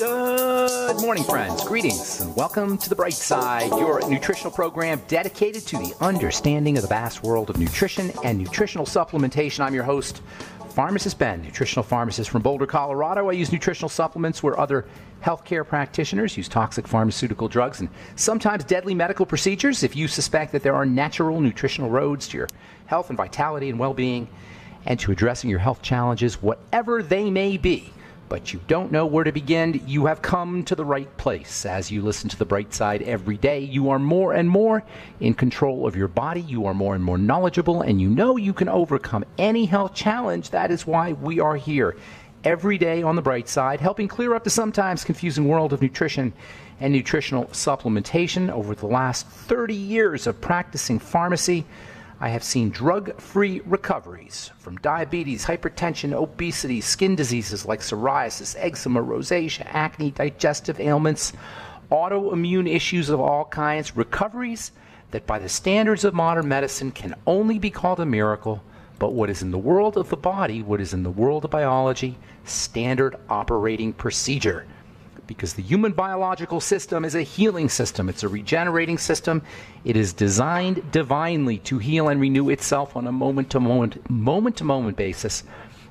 Good morning, friends. Greetings and welcome to The Bright Side, your nutritional program dedicated to the understanding of the vast world of nutrition and nutritional supplementation. I'm your host, Pharmacist Ben, nutritional pharmacist from Boulder, Colorado. I use nutritional supplements where other healthcare practitioners use toxic pharmaceutical drugs and sometimes deadly medical procedures. If you suspect that there are natural nutritional roads to your health and vitality and well being and to addressing your health challenges, whatever they may be, but you don't know where to begin, you have come to the right place. As you listen to the bright side every day, you are more and more in control of your body, you are more and more knowledgeable, and you know you can overcome any health challenge. That is why we are here every day on the bright side, helping clear up the sometimes confusing world of nutrition and nutritional supplementation. Over the last 30 years of practicing pharmacy, I have seen drug free recoveries from diabetes, hypertension, obesity, skin diseases like psoriasis, eczema, rosacea, acne, digestive ailments, autoimmune issues of all kinds, recoveries that by the standards of modern medicine can only be called a miracle, but what is in the world of the body, what is in the world of biology, standard operating procedure because the human biological system is a healing system. It's a regenerating system. It is designed divinely to heal and renew itself on a moment to moment, moment to moment basis.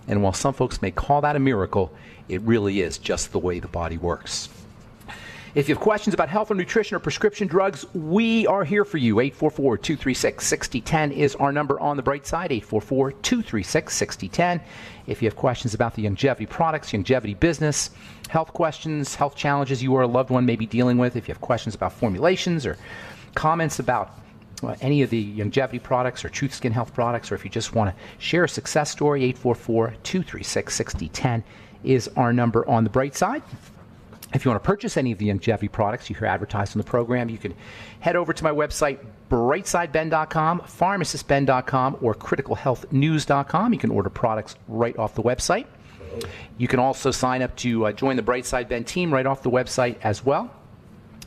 And while some folks may call that a miracle, it really is just the way the body works. If you have questions about health or nutrition or prescription drugs, we are here for you. 844 236 6010 is our number on the bright side. 844 236 6010. If you have questions about the longevity products, longevity business, health questions, health challenges you or a loved one may be dealing with, if you have questions about formulations or comments about uh, any of the longevity products or Truth Skin Health products, or if you just want to share a success story, 844 236 6010 is our number on the bright side. If you want to purchase any of the longevity products you hear advertised on the program, you can head over to my website, brightsideben.com, pharmacistben.com, or criticalhealthnews.com. You can order products right off the website. You can also sign up to uh, join the Brightside Ben team right off the website as well.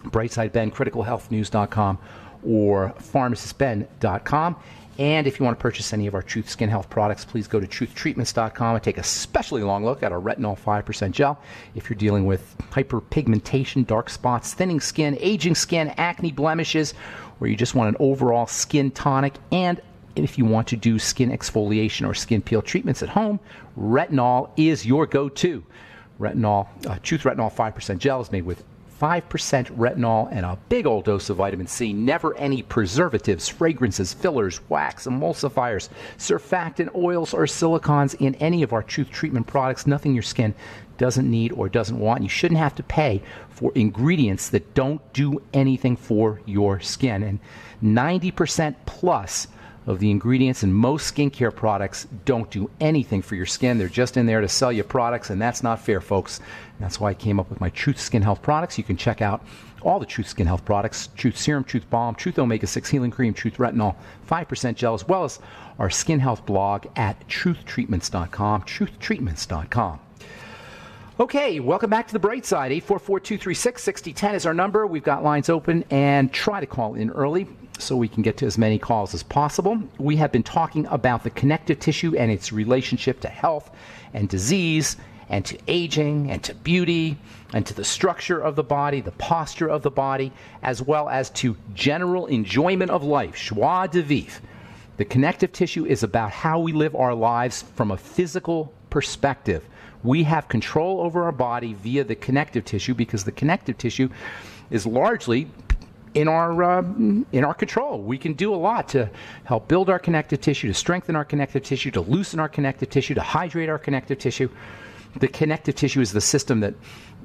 Brightside Ben, criticalhealthnews.com, or pharmacistben.com. And if you want to purchase any of our Truth Skin Health products, please go to truthtreatments.com and take a specially long look at our retinol 5% gel. If you're dealing with hyperpigmentation, dark spots, thinning skin, aging skin, acne blemishes, or you just want an overall skin tonic, and if you want to do skin exfoliation or skin peel treatments at home, retinol is your go to. Retinol, uh, Truth Retinol 5% gel is made with 5% retinol, and a big old dose of vitamin C. Never any preservatives, fragrances, fillers, wax, emulsifiers, surfactant, oils, or silicons in any of our Truth treatment products. Nothing your skin doesn't need or doesn't want. You shouldn't have to pay for ingredients that don't do anything for your skin. And 90% plus of the ingredients in most skincare products don't do anything for your skin. They're just in there to sell you products, and that's not fair, folks. That's why I came up with my Truth Skin Health products. You can check out all the Truth Skin Health products Truth Serum, Truth Balm, Truth Omega 6 Healing Cream, Truth Retinol, 5% Gel, as well as our Skin Health blog at truthtreatments.com. Truthtreatments.com. Okay, welcome back to the bright side. 844 236 6010 is our number. We've got lines open and try to call in early so we can get to as many calls as possible. We have been talking about the connective tissue and its relationship to health and disease and to aging and to beauty and to the structure of the body, the posture of the body, as well as to general enjoyment of life. Joie de vivre. The connective tissue is about how we live our lives from a physical perspective. We have control over our body via the connective tissue because the connective tissue is largely in our uh, in our control. We can do a lot to help build our connective tissue, to strengthen our connective tissue, to loosen our connective tissue, to hydrate our connective tissue. The connective tissue is the system that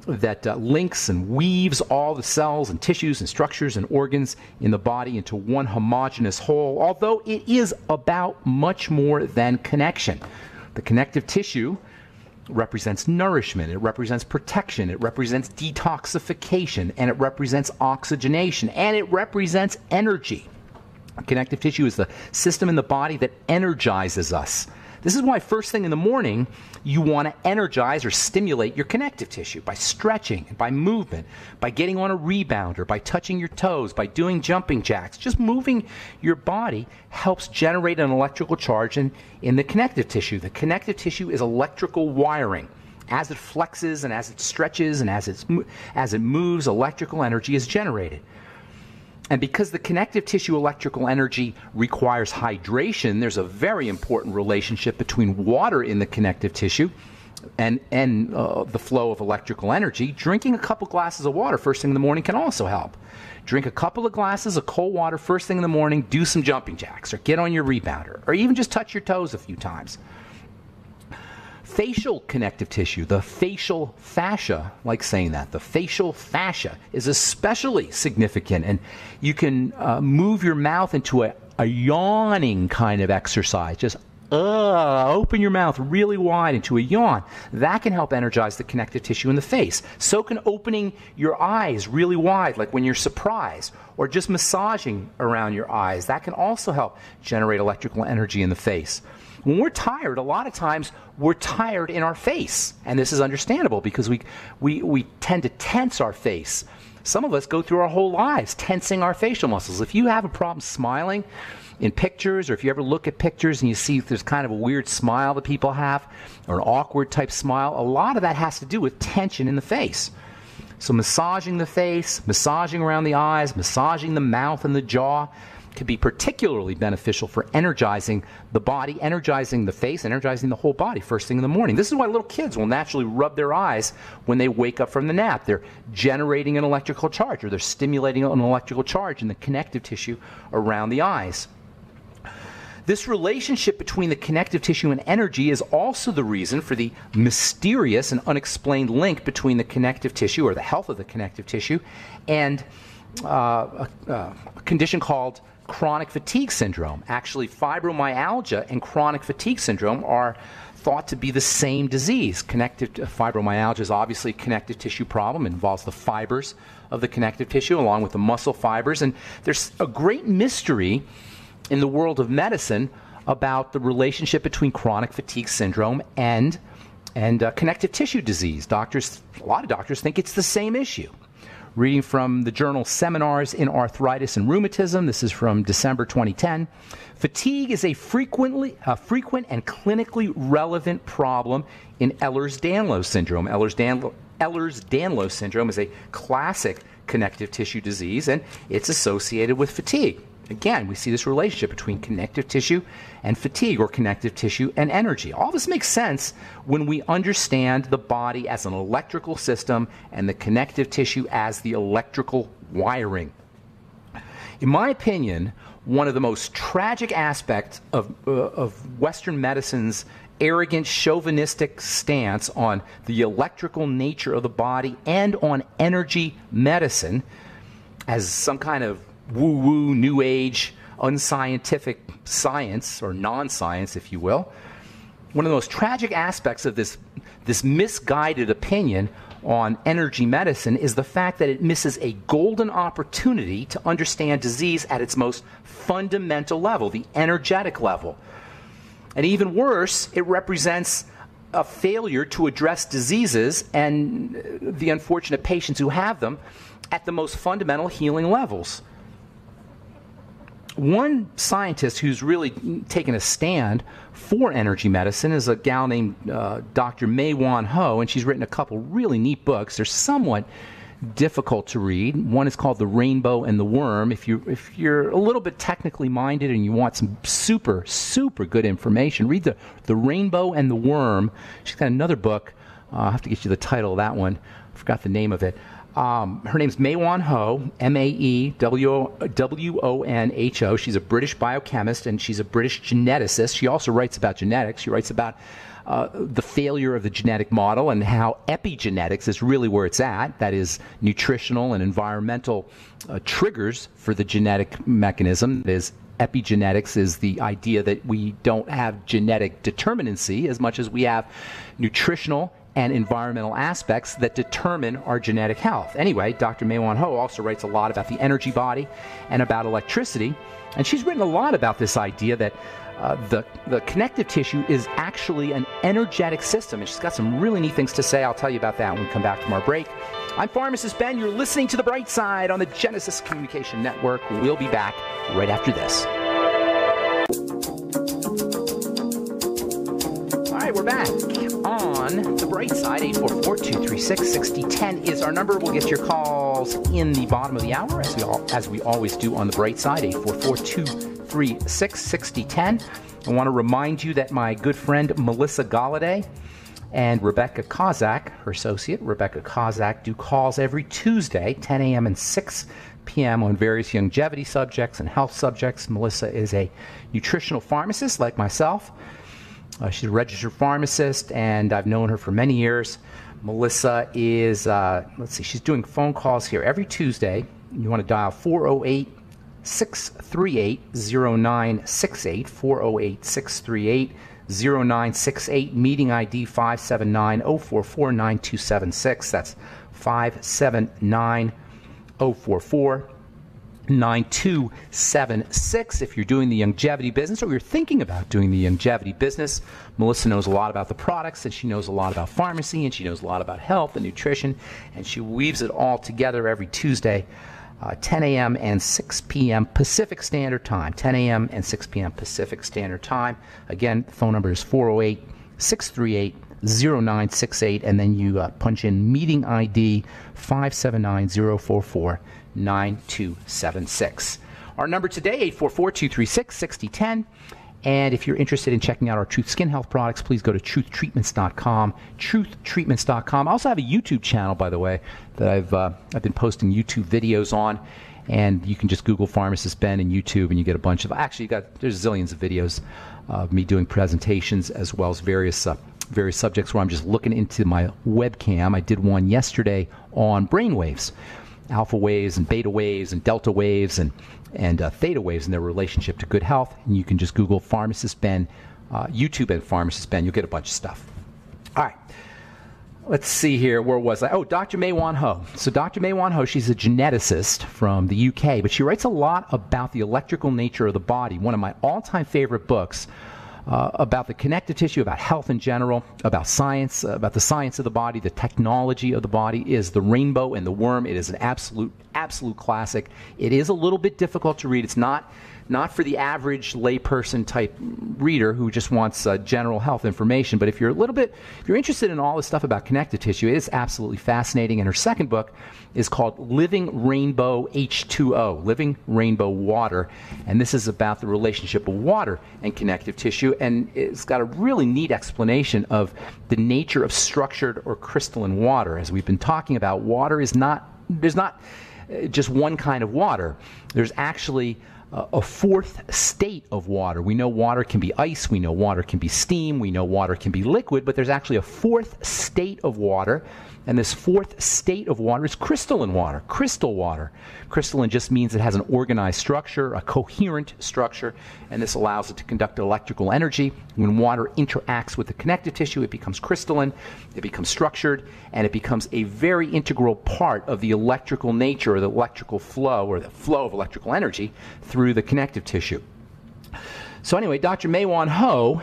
that uh, links and weaves all the cells and tissues and structures and organs in the body into one homogeneous whole. Although it is about much more than connection. The connective tissue represents nourishment, it represents protection, it represents detoxification, and it represents oxygenation, and it represents energy. Connective tissue is the system in the body that energizes us. This is why, first thing in the morning, you want to energize or stimulate your connective tissue by stretching, by movement, by getting on a rebounder, by touching your toes, by doing jumping jacks. Just moving your body helps generate an electrical charge in, in the connective tissue. The connective tissue is electrical wiring. As it flexes and as it stretches and as, it's, as it moves, electrical energy is generated. And because the connective tissue electrical energy requires hydration, there's a very important relationship between water in the connective tissue and, and uh, the flow of electrical energy. Drinking a couple glasses of water first thing in the morning can also help. Drink a couple of glasses of cold water first thing in the morning, do some jumping jacks, or get on your rebounder, or even just touch your toes a few times facial connective tissue, the facial fascia, like saying that, the facial fascia is especially significant. And you can uh, move your mouth into a, a yawning kind of exercise. Just uh, open your mouth really wide into a yawn. That can help energize the connective tissue in the face. So can opening your eyes really wide, like when you're surprised, or just massaging around your eyes. That can also help generate electrical energy in the face. When we're tired, a lot of times we're tired in our face. And this is understandable because we, we, we tend to tense our face. Some of us go through our whole lives tensing our facial muscles. If you have a problem smiling in pictures, or if you ever look at pictures and you see there's kind of a weird smile that people have, or an awkward type smile, a lot of that has to do with tension in the face. So, massaging the face, massaging around the eyes, massaging the mouth and the jaw, can be particularly beneficial for energizing the body, energizing the face, energizing the whole body first thing in the morning. This is why little kids will naturally rub their eyes when they wake up from the nap. They're generating an electrical charge or they're stimulating an electrical charge in the connective tissue around the eyes. This relationship between the connective tissue and energy is also the reason for the mysterious and unexplained link between the connective tissue or the health of the connective tissue and uh, a, a condition called chronic fatigue syndrome. Actually, fibromyalgia and chronic fatigue syndrome are thought to be the same disease. Connective fibromyalgia is obviously a connective tissue problem. It involves the fibers of the connective tissue along with the muscle fibers. And there's a great mystery in the world of medicine about the relationship between chronic fatigue syndrome and and uh, connective tissue disease. Doctors, a lot of doctors think it's the same issue. Reading from the journal Seminars in Arthritis and Rheumatism. This is from December 2010. Fatigue is a frequently a frequent and clinically relevant problem in Ehlers-Danlos syndrome. Ehlers-Danlos, Ehlers-Danlos syndrome is a classic connective tissue disease, and it's associated with fatigue. Again, we see this relationship between connective tissue and fatigue, or connective tissue and energy. All this makes sense when we understand the body as an electrical system and the connective tissue as the electrical wiring. In my opinion, one of the most tragic aspects of, uh, of Western medicine's arrogant, chauvinistic stance on the electrical nature of the body and on energy medicine as some kind of woo woo, new age, unscientific science, or non science, if you will. One of the most tragic aspects of this, this misguided opinion on energy medicine is the fact that it misses a golden opportunity to understand disease at its most fundamental level, the energetic level. And even worse, it represents a failure to address diseases and the unfortunate patients who have them at the most fundamental healing levels one scientist who's really taken a stand for energy medicine is a gal named uh, Dr. Mae Wan Ho, and she's written a couple really neat books. They're somewhat difficult to read. One is called The Rainbow and the Worm. If you if you're a little bit technically minded and you want some super super good information, read the The Rainbow and the Worm. She's got another book. Uh, I'll have to get you the title of that one. I forgot the name of it. Um, her name's Mae Wan Ho, M A E W O N H O. She's a British biochemist and she's a British geneticist. She also writes about genetics. She writes about uh, the failure of the genetic model and how epigenetics is really where it's at. That is, nutritional and environmental uh, triggers for the genetic mechanism. That is, epigenetics is the idea that we don't have genetic determinacy as much as we have nutritional and environmental aspects that determine our genetic health. Anyway, Dr. Mae Wan Ho also writes a lot about the energy body and about electricity, and she's written a lot about this idea that uh, the, the connective tissue is actually an energetic system, and she's got some really neat things to say. I'll tell you about that when we come back from our break. I'm Pharmacist Ben. You're listening to The Bright Side on the Genesis Communication Network. We'll be back right after this. All right, we're back on Bright side, 844-236-6010 is our number. We'll get your calls in the bottom of the hour, as we, all, as we always do on the bright side, 844-236-6010. I want to remind you that my good friend Melissa Galladay and Rebecca Kozak, her associate, Rebecca Kozak, do calls every Tuesday, 10 a.m. and 6 p.m. on various longevity subjects and health subjects. Melissa is a nutritional pharmacist like myself. Uh, she's a registered pharmacist, and I've known her for many years. Melissa is, uh, let's see, she's doing phone calls here every Tuesday. You want to dial 408 638 0968, 408 638 0968, meeting ID 579 044 9276. That's 579 044 9276. If you're doing the longevity business or you're thinking about doing the longevity business, Melissa knows a lot about the products and she knows a lot about pharmacy and she knows a lot about health and nutrition and she weaves it all together every Tuesday. Uh, 10 a.m. and 6 p.m. Pacific Standard Time. 10 a.m. and 6 p.m. Pacific Standard Time. Again, the phone number is 408 638 0968, and then you uh, punch in meeting ID 579 044 9276. Our number today, 844 236 6010. And if you're interested in checking out our Truth Skin Health products, please go to truthtreatments.com. Truthtreatments.com. I also have a YouTube channel, by the way, that I've, uh, I've been posting YouTube videos on. And you can just Google Pharmacist Ben and YouTube, and you get a bunch of. Actually, you got there's zillions of videos of me doing presentations as well as various uh, various subjects where I'm just looking into my webcam. I did one yesterday on brainwaves alpha waves and beta waves and delta waves and, and uh, theta waves and their relationship to good health. And you can just Google Pharmacist Ben, uh, YouTube and Pharmacist Ben. You'll get a bunch of stuff. All right. Let's see here. Where was I? Oh, Dr. Mae Wan Ho. So, Dr. Mae Wan Ho, she's a geneticist from the UK, but she writes a lot about the electrical nature of the body. One of my all time favorite books uh, about the connective tissue, about health in general, about science, uh, about the science of the body, the technology of the body is The Rainbow and the Worm. It is an absolute, absolute classic. It is a little bit difficult to read. It's not not for the average layperson type reader who just wants uh, general health information. But if you're a little bit, if you're interested in all this stuff about connective tissue, it is absolutely fascinating. And her second book is called Living Rainbow H2O, Living Rainbow Water. And this is about the relationship of water and connective tissue. And it's got a really neat explanation of the nature of structured or crystalline water. As we've been talking about, water is not, there's not uh, just one kind of water. There's actually a fourth state of water. We know water can be ice, we know water can be steam, we know water can be liquid, but there's actually a fourth state of water and this fourth state of water is crystalline water, crystal water. Crystalline just means it has an organized structure, a coherent structure, and this allows it to conduct electrical energy. When water interacts with the connective tissue, it becomes crystalline, it becomes structured, and it becomes a very integral part of the electrical nature or the electrical flow or the flow of electrical energy through the connective tissue. So, anyway, Dr. Mae Wan Ho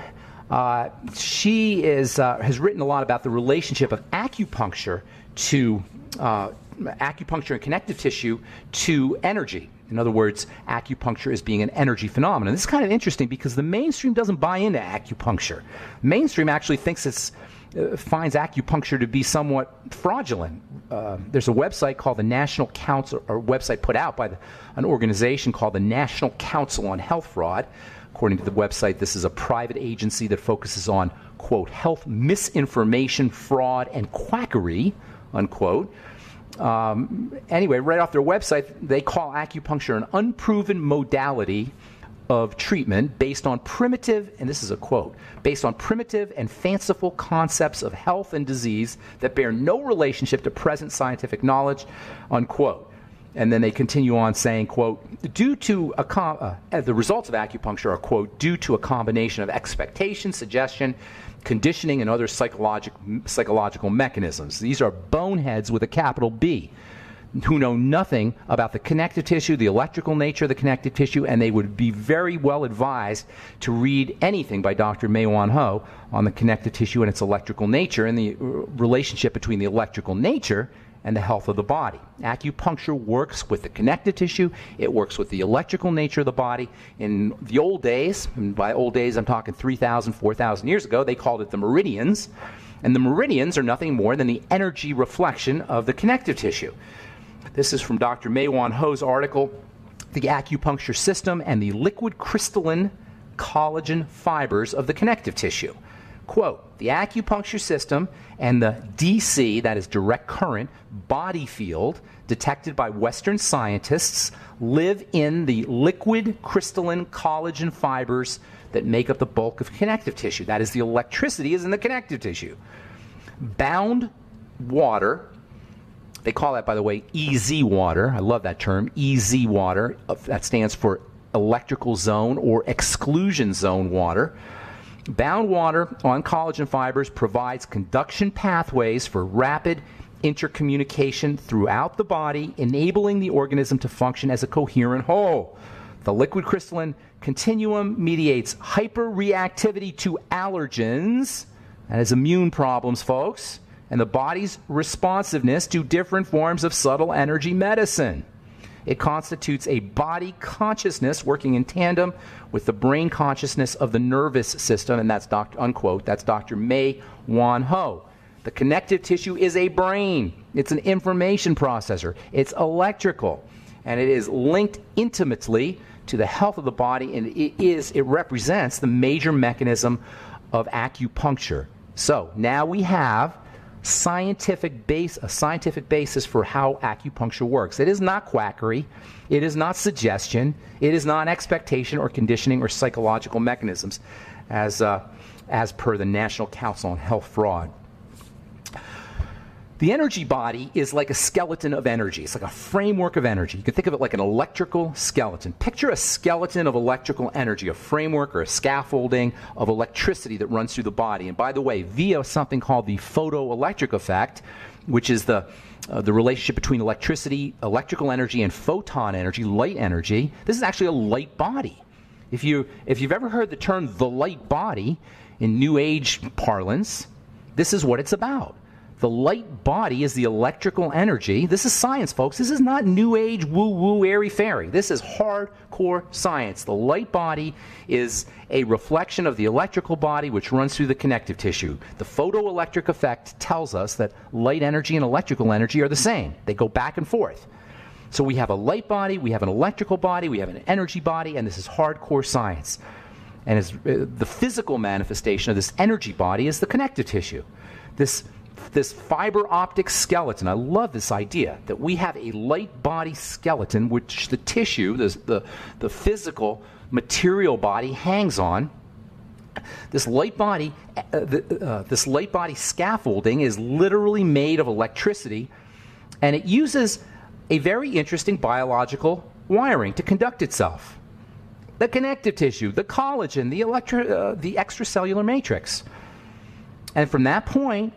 uh, she is, uh, has written a lot about the relationship of acupuncture to uh, acupuncture and connective tissue to energy. In other words, acupuncture is being an energy phenomenon. This is kind of interesting because the mainstream doesn't buy into acupuncture. Mainstream actually thinks it's uh, finds acupuncture to be somewhat fraudulent. Uh, there's a website called the National Council, or website put out by the, an organization called the National Council on Health Fraud, According to the website, this is a private agency that focuses on, quote, health misinformation, fraud, and quackery, unquote. Um, anyway, right off their website, they call acupuncture an unproven modality of treatment based on primitive, and this is a quote, based on primitive and fanciful concepts of health and disease that bear no relationship to present scientific knowledge, unquote. And then they continue on saying, quote, due to a com- uh, the results of acupuncture are, quote, due to a combination of expectation, suggestion, conditioning, and other psychologic, psychological mechanisms. These are boneheads with a capital B who know nothing about the connective tissue, the electrical nature of the connective tissue, and they would be very well advised to read anything by Dr. Mae Wan Ho on the connective tissue and its electrical nature and the uh, relationship between the electrical nature and the health of the body. Acupuncture works with the connective tissue, it works with the electrical nature of the body. In the old days, and by old days I'm talking 3,000, 4,000 years ago, they called it the meridians. And the meridians are nothing more than the energy reflection of the connective tissue. This is from Dr. Mae-Wan Ho's article, The Acupuncture System and the Liquid Crystalline Collagen Fibers of the Connective Tissue. Quote, the acupuncture system and the DC, that is direct current, body field detected by Western scientists live in the liquid crystalline collagen fibers that make up the bulk of connective tissue. That is, the electricity is in the connective tissue. Bound water, they call that, by the way, EZ water. I love that term, EZ water. That stands for electrical zone or exclusion zone water. Bound water on collagen fibers provides conduction pathways for rapid intercommunication throughout the body, enabling the organism to function as a coherent whole. The liquid crystalline continuum mediates hyperreactivity to allergens, that is immune problems, folks, and the body's responsiveness to different forms of subtle energy medicine. It constitutes a body consciousness working in tandem with the brain consciousness of the nervous system, and that's Dr. unquote. That's Dr. Mae Wan Ho. The connective tissue is a brain. It's an information processor. It's electrical, and it is linked intimately to the health of the body, and it is it represents the major mechanism of acupuncture. So now we have scientific base, a scientific basis for how acupuncture works. It is not quackery. It is not suggestion. It is not expectation or conditioning or psychological mechanisms, as, uh, as per the National Council on Health Fraud. The energy body is like a skeleton of energy. It's like a framework of energy. You can think of it like an electrical skeleton. Picture a skeleton of electrical energy, a framework or a scaffolding of electricity that runs through the body. And by the way, via something called the photoelectric effect, which is the uh, the relationship between electricity, electrical energy, and photon energy, light energy. This is actually a light body. If you if you've ever heard the term the light body in New Age parlance, this is what it's about. The light body is the electrical energy. This is science, folks. This is not new age woo woo airy fairy. This is hardcore science. The light body is a reflection of the electrical body which runs through the connective tissue. The photoelectric effect tells us that light energy and electrical energy are the same, they go back and forth. So we have a light body, we have an electrical body, we have an energy body, and this is hardcore science. And uh, the physical manifestation of this energy body is the connective tissue. This this fiber optic skeleton. I love this idea that we have a light body skeleton, which the tissue, the, the, the physical material body, hangs on. This light body, uh, the, uh, this light body scaffolding is literally made of electricity, and it uses a very interesting biological wiring to conduct itself. The connective tissue, the collagen, the, electro, uh, the extracellular matrix. And from that point,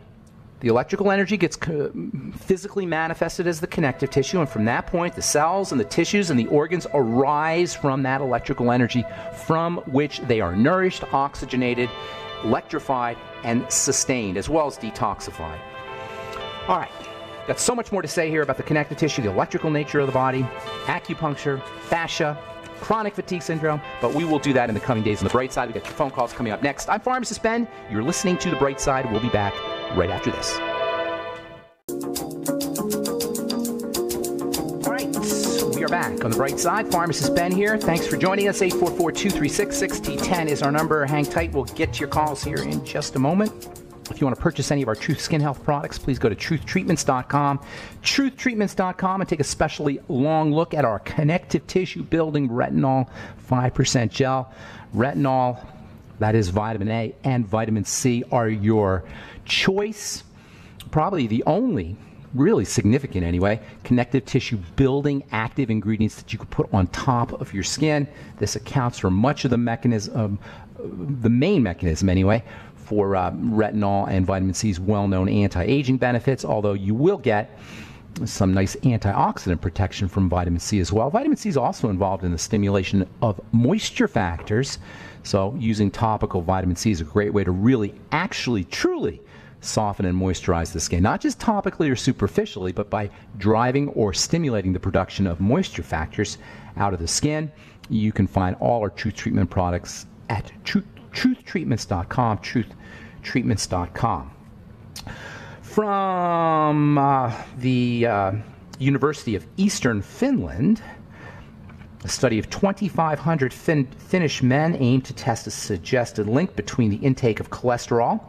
the electrical energy gets uh, physically manifested as the connective tissue, and from that point, the cells and the tissues and the organs arise from that electrical energy from which they are nourished, oxygenated, electrified, and sustained, as well as detoxified. All right, got so much more to say here about the connective tissue, the electrical nature of the body, acupuncture, fascia, chronic fatigue syndrome, but we will do that in the coming days on the bright side. We got your phone calls coming up next. I'm Pharmacist Ben. You're listening to the bright side. We'll be back right after this. All right, we are back on the bright side. Pharmacist Ben here. Thanks for joining us. 844 236 6010 is our number. Hang tight. We'll get to your calls here in just a moment. If you want to purchase any of our Truth Skin Health products, please go to truthtreatments.com, truthtreatments.com, and take a specially long look at our connective tissue building retinol 5% gel. Retinol, that is vitamin A and vitamin C, are your choice, probably the only really significant anyway, connective tissue building active ingredients that you can put on top of your skin. This accounts for much of the mechanism, um, the main mechanism anyway, for uh, retinol and vitamin C's well known anti aging benefits, although you will get some nice antioxidant protection from vitamin C as well. Vitamin C is also involved in the stimulation of moisture factors. So, using topical vitamin C is a great way to really, actually, truly soften and moisturize the skin, not just topically or superficially, but by driving or stimulating the production of moisture factors out of the skin. You can find all our Truth Treatment products at truth, truthtreatments.com, truthtreatments.com. From uh, the uh, University of Eastern Finland, a study of 2,500 fin- Finnish men aimed to test a suggested link between the intake of cholesterol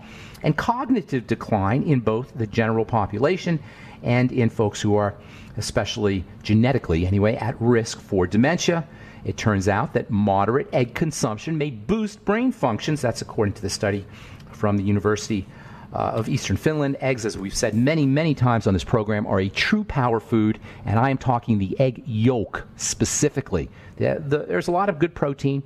and cognitive decline in both the general population and in folks who are, especially genetically anyway, at risk for dementia. It turns out that moderate egg consumption may boost brain functions. That's according to the study from the University uh, of Eastern Finland. Eggs, as we've said many, many times on this program, are a true power food, and I am talking the egg yolk specifically. The, the, there's a lot of good protein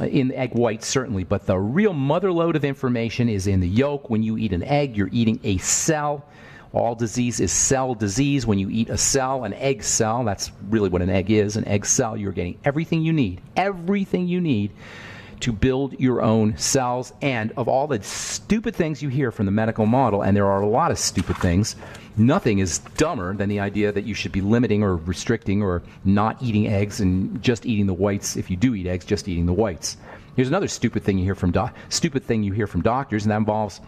in the egg white, certainly, but the real mother lode of information is in the yolk. When you eat an egg, you're eating a cell. All disease is cell disease. When you eat a cell, an egg cell, that's really what an egg is an egg cell, you're getting everything you need, everything you need to build your own cells. And of all the stupid things you hear from the medical model, and there are a lot of stupid things, nothing is dumber than the idea that you should be limiting or restricting or not eating eggs and just eating the whites. If you do eat eggs, just eating the whites. Here's another stupid thing you hear from stupid thing you hear from doctors, and that involves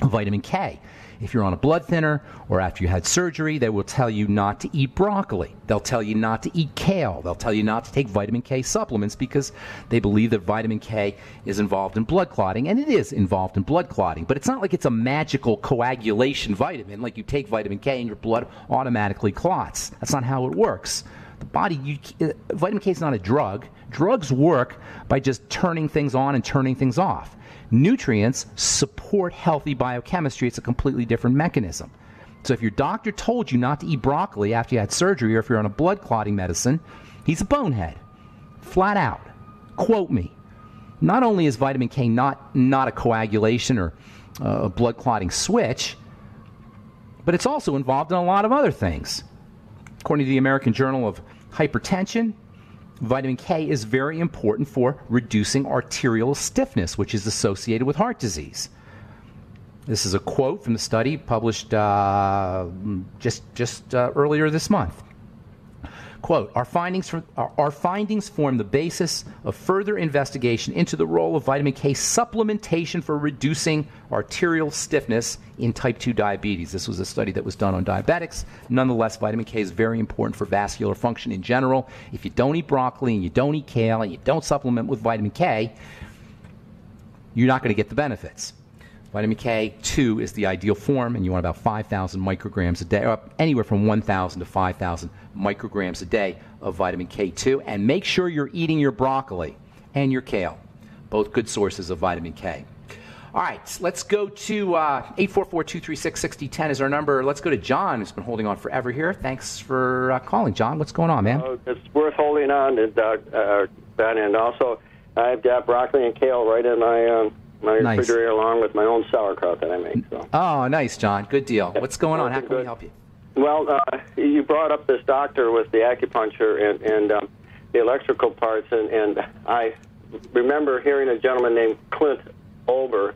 vitamin K. If you're on a blood thinner or after you had surgery, they will tell you not to eat broccoli. They'll tell you not to eat kale. They'll tell you not to take vitamin K supplements because they believe that vitamin K is involved in blood clotting, and it is involved in blood clotting. But it's not like it's a magical coagulation vitamin, like you take vitamin K and your blood automatically clots. That's not how it works. The body, you, uh, vitamin K is not a drug. Drugs work by just turning things on and turning things off. Nutrients support healthy biochemistry. It's a completely different mechanism. So if your doctor told you not to eat broccoli after you had surgery or if you're on a blood clotting medicine, he's a bonehead. Flat out. Quote me. Not only is vitamin K not, not a coagulation or uh, a blood clotting switch, but it's also involved in a lot of other things. According to the American Journal of Hypertension, Vitamin K is very important for reducing arterial stiffness, which is associated with heart disease. This is a quote from the study published uh, just, just uh, earlier this month. Quote, our findings, from, our, our findings form the basis of further investigation into the role of vitamin K supplementation for reducing arterial stiffness in type 2 diabetes. This was a study that was done on diabetics. Nonetheless, vitamin K is very important for vascular function in general. If you don't eat broccoli and you don't eat kale and you don't supplement with vitamin K, you're not going to get the benefits. Vitamin K2 is the ideal form, and you want about 5,000 micrograms a day, or anywhere from 1,000 to 5,000 micrograms a day of vitamin K2. And make sure you're eating your broccoli and your kale, both good sources of vitamin K. All right, let's go to uh, 844 236 6010 is our number. Let's go to John, who's been holding on forever here. Thanks for uh, calling, John. What's going on, man? Oh, it's worth holding on, to, uh, Ben. And also, I've got broccoli and kale right in my. Um, my nice. refrigerator along with my own sauerkraut that I make. So. Oh, nice, John. Good deal. What's going on? How can good. we help you? Well, uh, you brought up this doctor with the acupuncture and, and um, the electrical parts, and, and I remember hearing a gentleman named Clint Ober,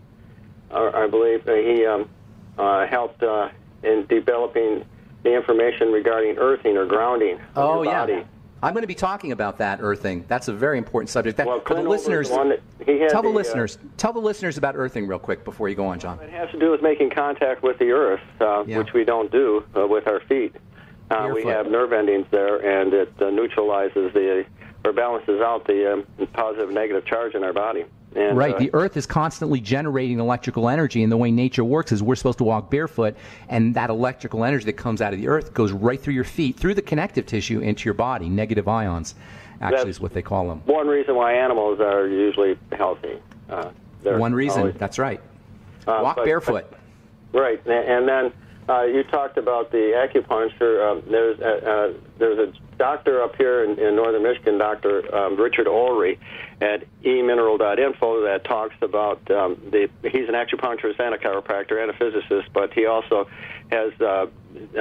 uh, I believe, uh, he um, uh, helped uh, in developing the information regarding earthing or grounding oh, your body. I'm going to be talking about that earthing. That's a very important subject. That, well, for the listeners, tell the, the uh, listeners, tell the listeners about earthing real quick before you go on, John. It has to do with making contact with the earth, uh, yeah. which we don't do uh, with our feet. Uh, we have nerve endings there, and it uh, neutralizes the or balances out the um, positive negative charge in our body. And, right. Uh, the Earth is constantly generating electrical energy, and the way nature works is we're supposed to walk barefoot, and that electrical energy that comes out of the Earth goes right through your feet, through the connective tissue, into your body. Negative ions, actually, is what they call them. One reason why animals are usually healthy. Uh, one reason. Always, that's right. Uh, walk but, barefoot. But, right, and then uh, you talked about the acupuncture. Um, there's a, uh, there's a doctor up here in, in northern Michigan, Dr. Um, Richard Olree, at eMineral.info that talks about um, the. He's an acupuncturist and a chiropractor and a physicist, but he also has uh,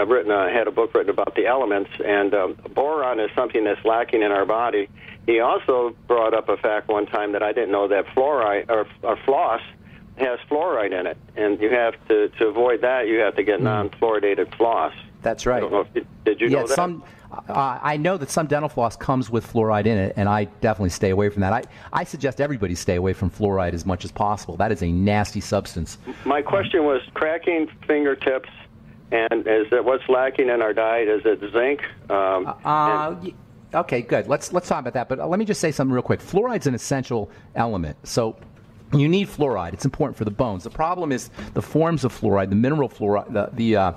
written a, had a book written about the elements. And um, boron is something that's lacking in our body. He also brought up a fact one time that I didn't know that fluoride or, or floss has fluoride in it, and you have to to avoid that. You have to get mm. non-fluoridated floss. That's right. You, did you yeah, know that? Some, uh, I know that some dental floss comes with fluoride in it, and I definitely stay away from that. I, I suggest everybody stay away from fluoride as much as possible. That is a nasty substance. My question was cracking fingertips And is it what's lacking in our diet? Is it zinc? Um, uh, okay, good. Let's let's talk about that. But uh, let me just say something real quick. Fluoride's an essential element. So you need fluoride. It's important for the bones. The problem is the forms of fluoride, the mineral fluoride, the the uh,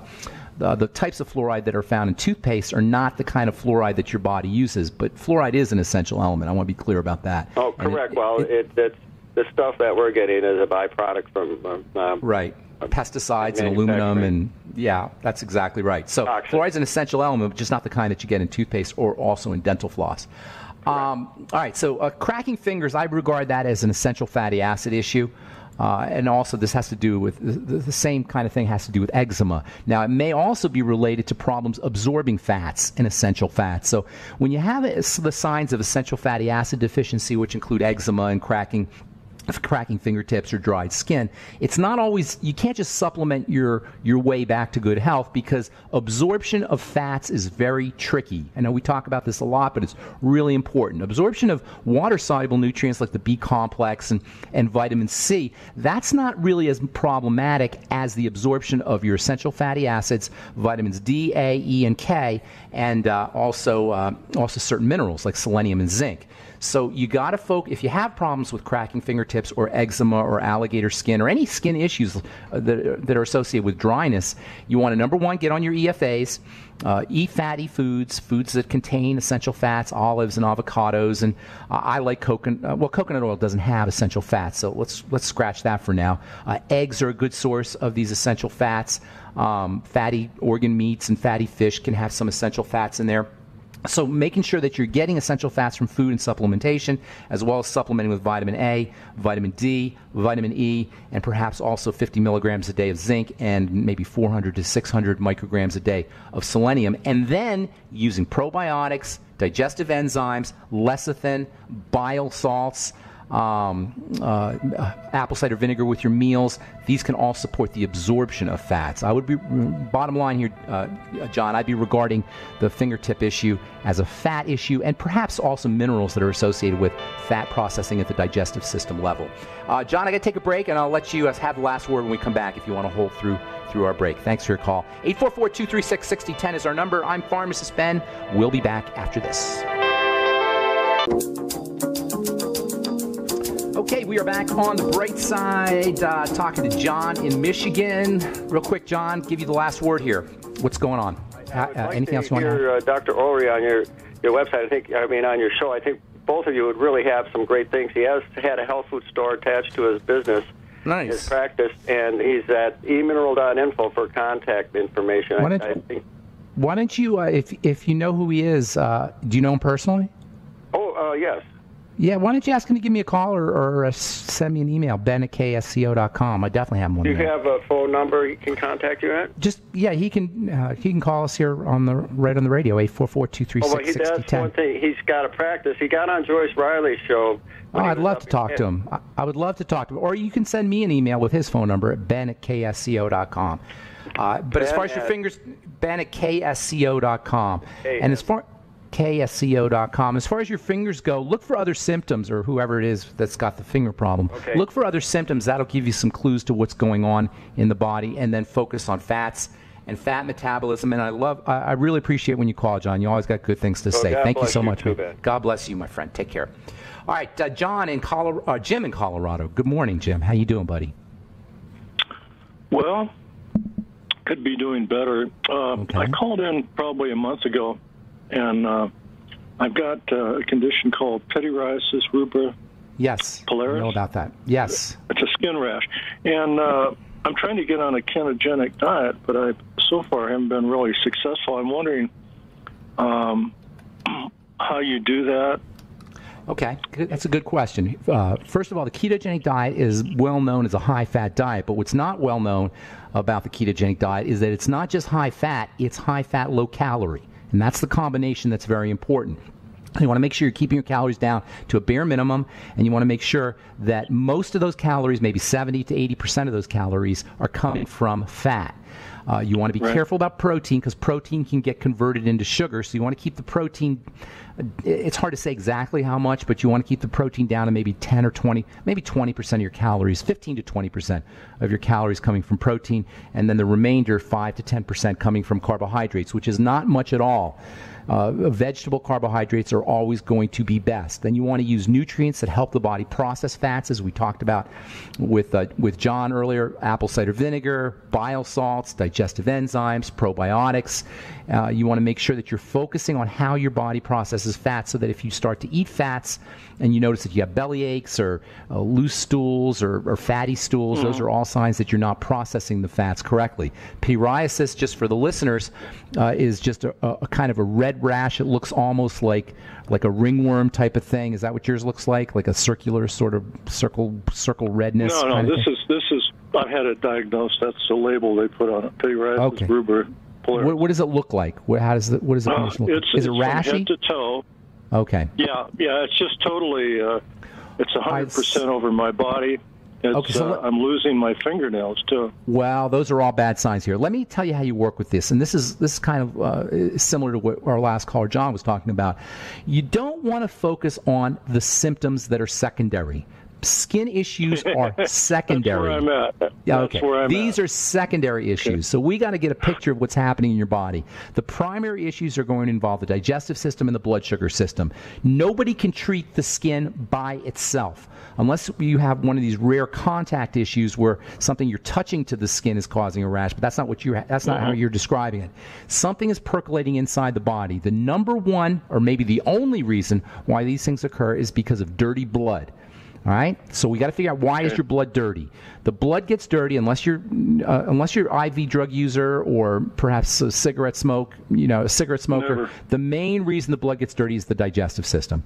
the, the, types of fluoride that are found in toothpaste are not the kind of fluoride that your body uses, but fluoride is an essential element. I want to be clear about that. Oh, correct. It, well, it, it, it's the stuff that we're getting is a byproduct from um, um right pesticides and aluminum and yeah that's exactly right so fluoride is an essential element but just not the kind that you get in toothpaste or also in dental floss um, all right so uh, cracking fingers i regard that as an essential fatty acid issue uh, and also, this has to do with the, the, same kind of thing has to do with eczema. Now, it may also be related to problems absorbing fats and essential fats. So, when you have the signs of essential fatty acid deficiency, which include eczema and cracking of cracking fingertips or dried skin. It's not always you can't just supplement your your way back to good health because absorption of fats is very tricky. I know we talk about this a lot, but it's really important. Absorption of water soluble nutrients like the B complex and, and vitamin C, that's not really as problematic as the absorption of your essential fatty acids, vitamins D, A, E, and K, and uh, also uh, also certain minerals like selenium and zinc. So you got to focus. If you have problems with cracking fingertips or eczema or alligator skin or any skin issues that, that are associated with dryness, you want to number one get on your EFAs. Uh, eat fatty foods, foods that contain essential fats, olives and avocados, and uh, I like coconut. Uh, well, coconut oil doesn't have essential fats, so let's let's scratch that for now. Uh, eggs are a good source of these essential fats. Um, fatty organ meats and fatty fish can have some essential fats in there. So, making sure that you're getting essential fats from food and supplementation, as well as supplementing with vitamin A, vitamin D, vitamin E, and perhaps also 50 milligrams a day of zinc and maybe 400 to 600 micrograms a day of selenium. And then using probiotics, digestive enzymes, lecithin, bile salts um, uh, apple cider vinegar with your meals. These can all support the absorption of fats. I would be, bottom line here, uh, John, I'd be regarding the fingertip issue as a fat issue and perhaps also minerals that are associated with fat processing at the digestive system level. Uh, John, I got to take a break and I'll let you have the last word when we come back if you want to hold through through our break. Thanks for your call. 844 236 6010 is our number. I'm Pharmacist Ben. We'll be back after this. Okay, we are back on the bright side, uh, talking to John in Michigan. Real quick, John, give you the last word here. What's going on? Uh, like anything else you want to hear, uh, Dr. Ulrich on your, your website, I think, I mean, on your show, I think both of you would really have some great things. He has had a health food store attached to his business. Nice. His practice, and he's at emineral.info for contact information. Why don't, I, I think. Why don't you, uh, if if you know who he is, uh, do you know him personally? Oh, uh, yes. Yeah, why don't you ask him to give me a call or, or uh, send me an email, ben at ksco.com. I definitely have one. Do you there. have a phone number he can contact you at? Just, yeah, he can uh, he can call us here on the right on the radio, 844-236-6010. Oh, well, he does one thing. He's got a practice. He got on Joyce Riley's show. Oh, I'd love to talk to him. I, I, would love to talk to him. Or you can send me an email with his phone number at ben at ksco.com. Uh, but ben as far as your fingers, ben at ksco.com. Hey, and as far ksco.com. As far as your fingers go, look for other symptoms or whoever it is that's got the finger problem. Okay. Look for other symptoms. That'll give you some clues to what's going on in the body, and then focus on fats and fat metabolism. And I love, I, I really appreciate when you call, John. You always got good things to say. God Thank you so you much. Too, God bless you, my friend. Take care. All right, uh, John in Colorado, uh, Jim in Colorado. Good morning, Jim. How you doing, buddy? Well, could be doing better. Uh, okay. I called in probably a month ago and uh, I've got uh, a condition called pityriasis rubra. Yes, pilaris. I know about that. Yes, it's a skin rash, and uh, I'm trying to get on a ketogenic diet, but I so far haven't been really successful. I'm wondering um, how you do that. Okay, that's a good question. Uh, first of all, the ketogenic diet is well known as a high fat diet, but what's not well known about the ketogenic diet is that it's not just high fat, it's high fat, low calorie. And that's the combination that's very important. You want to make sure you're keeping your calories down to a bare minimum, and you want to make sure that most of those calories, maybe 70 to 80 percent of those calories, are coming from fat. Uh, you want to be Right. careful about protein because protein can get converted into sugar. So you want to keep the protein. It's hard to say exactly how much, but you want to keep the protein down to maybe 10 or 20, maybe 20% of your calories, 15 to 20% of your calories coming from protein, and then the remainder, 5 to 10% coming from carbohydrates, which is not much at all. Uh, vegetable carbohydrates are always going to be best. Then you want to use nutrients that help the body process fats, as we talked about with uh, with John earlier. Apple cider vinegar, bile salts, digestive enzymes, probiotics. Uh, you want to make sure that you're focusing on how your body processes fats, so that if you start to eat fats and you notice that you have belly aches or uh, loose stools or, or fatty stools, those are all signs that you're not processing the fats correctly. Psoriasis, just for the listeners, uh, is just a, a kind of a red rash. It looks almost like like a ringworm type of thing. Is that what yours looks like? Like a circular sort of circle circle redness? No, no. This is this is. I've had it diagnosed. That's the label they put on it. Pityriasis Okay. rubra pilaris. What, what does it look like? What, how does the, what does the Uh, look? it's, like? Is it it's from rashy? head to toe. Okay. Yeah, yeah. It's just totally. Uh, it's hundred percent over my body. Okay, so uh, let- I'm losing my fingernails too. Well, those are all bad signs here. Let me tell you how you work with this, and this is this is kind of uh, similar to what our last caller John was talking about. You don't want to focus on the symptoms that are secondary. Skin issues are secondary. That's where I'm at. Yeah, okay. I'm These at. are secondary issues. So we got to get a picture of what's happening in your body. The primary issues are going to involve the digestive system and the blood sugar system. Nobody can treat the skin by itself. Unless you have one of these rare contact issues where something you're touching to the skin is causing a rash, but that's not what you ha- that's not how mm-hmm. you're describing it. Something is percolating inside the body. The number one or maybe the only reason why these things occur is because of dirty blood. All right, so we got to figure out why is your blood dirty. The blood gets dirty unless you're uh, unless you're IV drug user or perhaps a cigarette smoke. You know, a cigarette smoker. Never. The main reason the blood gets dirty is the digestive system.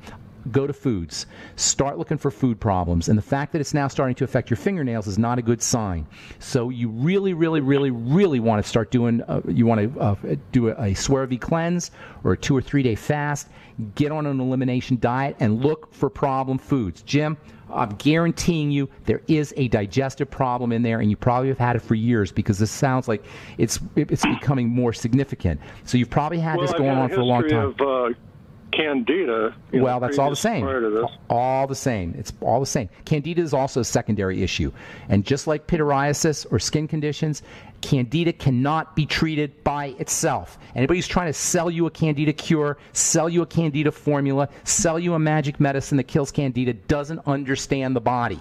Go to foods. Start looking for food problems, and the fact that it's now starting to affect your fingernails is not a good sign. So you really, really, really, really want to start doing. Uh, you want to uh, do a, a Swerve cleanse or a two or three day fast. Get on an elimination diet and look for problem foods. Jim, I'm guaranteeing you there is a digestive problem in there, and you probably have had it for years because this sounds like it's it's becoming more significant. So you've probably had well, this going on for a long time. Of, uh, candida. you know, Well, that's all the same. Prior to this. All the same. It's all the same. Candida is also a secondary issue. And just like pityriasis or skin conditions, candida cannot be treated by itself. Anybody who's trying to sell you a candida cure, sell you a candida formula, sell you a magic medicine that kills candida doesn't understand the body.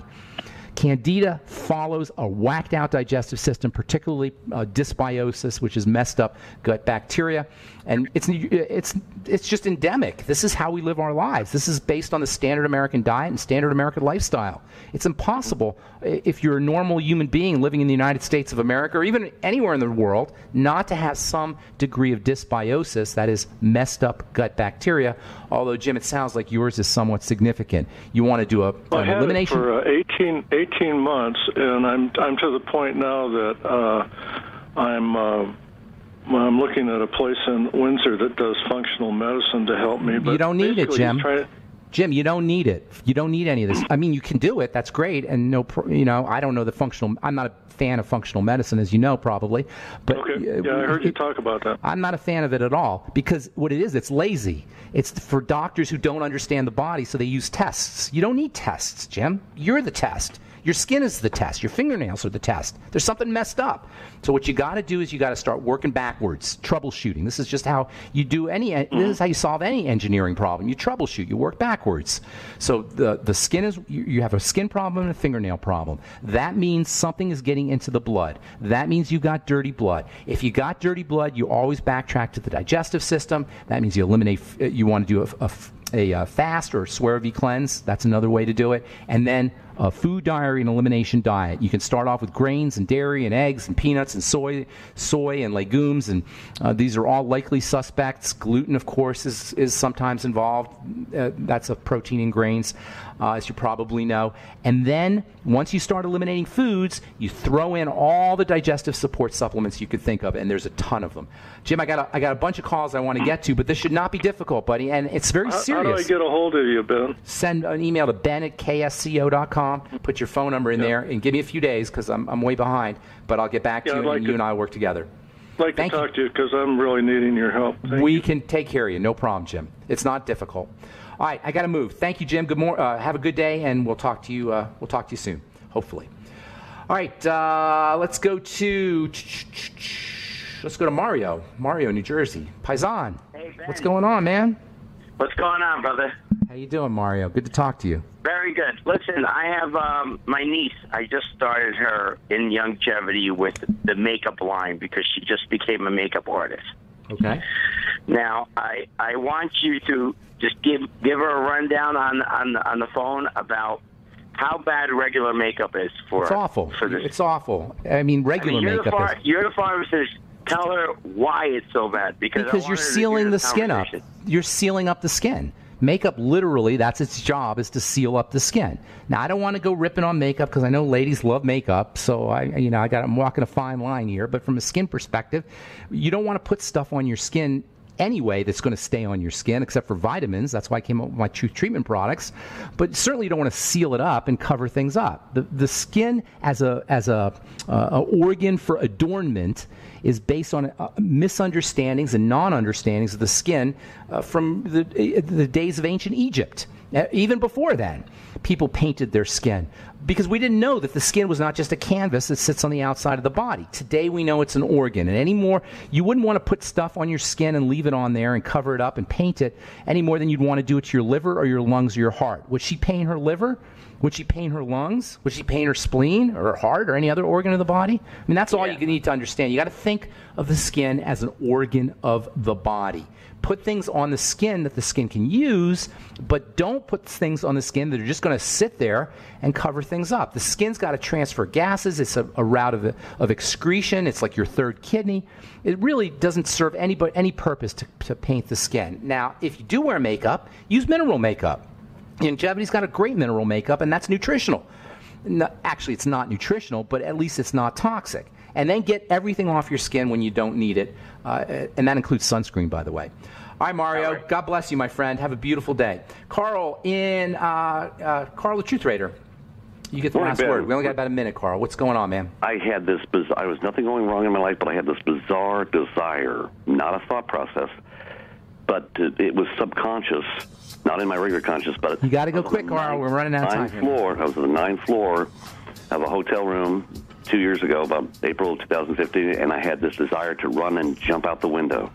Candida follows a whacked out digestive system, particularly uh, dysbiosis, which is messed up gut bacteria, and it's it's it's just endemic. This is how we live our lives. This is based on the standard American diet and standard American lifestyle. It's impossible if you're a normal human being living in the United States of America or even anywhere in the world not to have some degree of dysbiosis, that is messed up gut bacteria. Although Jim, it sounds like yours is somewhat significant. You want to do a, I an had elimination. it for uh, 18, 18 months, and I'm I'm to the point now that uh, I'm uh, I'm looking at a place in Windsor that does functional medicine to help me. But You don't need it, Jim. Jim, you don't need it. You don't need any of this. I mean, you can do it. That's great. And no, you know, I don't know the functional. I'm not a fan of functional medicine, as you know, probably. But Okay. uh, Yeah, I heard you talk about that. I'm not a fan of it at all because what it is, it's lazy. It's for doctors who don't understand the body, so they use tests. You don't need tests, Jim. You're the test. Your skin is the test. Your fingernails are the test. There's something messed up. So what you got to do is you got to start working backwards, troubleshooting. This is just how you do any. This is how you solve any engineering problem. You troubleshoot. You work backwards. So the the skin is you, you have a skin problem and a fingernail problem. That means something is getting into the blood. That means you got dirty blood. If you got dirty blood, you always backtrack to the digestive system. That means you eliminate. You want to do a, a a uh, fast or Swerve cleanse. That's another way to do it. And then a food diary and elimination diet. You can start off with grains and dairy and eggs and peanuts and soy, soy and legumes, and uh, these are all likely suspects. Gluten, of course, is is sometimes involved. Uh, that's a protein in grains, uh, as you probably know. And then once you start eliminating foods, you throw in all the digestive support supplements you could think of, and there's a ton of them. Jim, I got a, I got a bunch of calls I want to get to, but this should not be difficult, buddy, and it's very How, serious how do I get a hold of you, Ben? send an email to ben at ksco.com. Put your phone number in there and give me a few days because I'm, I'm way behind. But I'll get back to you I'd like and to- you and I will work together. I'd like Thank to you. talk to you because I'm really needing your help. Thank we you. can take care of you. No problem, Jim. It's not difficult. All right, I got to move. Thank you, Jim. Good mor- uh, Have a good day, and we'll talk to you. Uh, we'll talk to you soon, hopefully. All right, uh, let's go to let's go to Mario. Mario, New Jersey. Paisan. Hey, Ben. What's going on, man? What's going on, brother? How you doing, Mario? Good to talk to you. Very good. Listen, I have um, my niece. I just started her in Youngevity with the makeup line because she just became a makeup artist. Okay. Now, I I want you to just give give her a rundown on on on the phone about how bad regular makeup is for It's awful. for this. It's awful. I mean, I regular mean, you're the, makeup is you're the pharmacist. Tell her why it's so bad because because you're sealing the skin up. You're sealing up the skin. Makeup, literally, that's its job is to seal up the skin. Now, I don't want to go ripping on makeup because I know ladies love makeup. So I, you know, I got I'm walking a fine line here. But from a skin perspective, you don't want to put stuff on your skin anyway that's going to stay on your skin, except for vitamins. That's why I came up with my Truth Treatment products. But certainly, you don't want to seal it up and cover things up. The the skin as a as a, uh, a organ for adornment is based on uh, misunderstandings and non-understandings of the skin uh, from the, the days of ancient Egypt. Even before then, people painted their skin because we didn't know that the skin was not just a canvas that sits on the outside of the body. Today we know it's an organ, and anymore you wouldn't want to put stuff on your skin and leave it on there and cover it up and paint it any more than you'd want to do it to your liver or your lungs or your heart. Would she paint her liver? Would she paint her lungs? Would she paint her spleen or her heart or any other organ of the body? I mean, that's all Yeah. you need to understand. You got to think of the skin as an organ of the body. Put things on the skin that the skin can use, but don't put things on the skin that are just going to sit there and cover things up. The skin's got to transfer gases. It's a, a route of, of excretion. It's like your third kidney. It really doesn't serve any, any purpose to, to paint the skin. Now, if you do wear makeup, use mineral makeup. Youngevity's got a great mineral makeup, and that's nutritional. No, actually, it's not nutritional, but at least it's not toxic. And then get everything off your skin when you don't need it, uh, and that includes sunscreen, by the way. All right, Mario. All right. God bless you, my friend. Have a beautiful day. Carl in uh, uh, Carl, the Truth Raider. You get the Morning, last Ben. word. We only got about a minute, Carl. What's going on, man? I had this biz- I was nothing going wrong in my life, but I had this bizarre desire, not a thought process, but it, it was subconscious, not in my regular conscious. But You gotta go I was on quick, Carl. ninth- We're running out of time ninth floor. I was on the ninth floor of a hotel room two years ago, about April 2015, and I had this desire to run and jump out the window.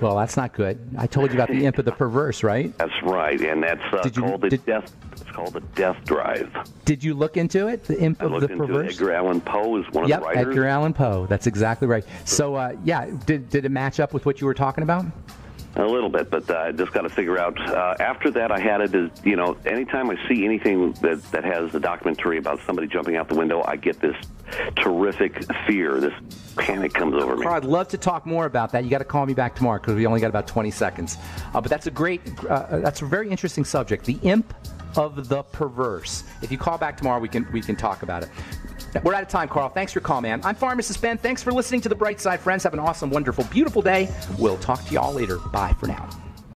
Well, that's not good. I told you about the imp of the perverse, right? That's right, and that's uh, you- called the did- death. It's called the death drive. Did you look into it? The imp I of the into perverse. it. Edgar Allan Poe is one Yep, of the writers. Edgar Allan Poe. That's exactly right. So, uh, yeah, did, did it match up with what you were talking about? A little bit, but uh, I just got to figure out. Uh, after that, I had it you know, anytime I see anything that that has a documentary about somebody jumping out the window, I get this terrific fear. This panic comes over me. I'd love to talk more about that. You got to call me back tomorrow because we only got about 20 seconds. Uh, but that's a great, uh, that's a very interesting subject. The imp of the perverse. If you call back tomorrow, we can we can talk about it. We're out of time, Carl. Thanks for your call, man. I'm Pharmacist Ben. Thanks for listening to the Bright Side, friends. Have an awesome, wonderful, beautiful day. We'll talk to you all later. Bye for now.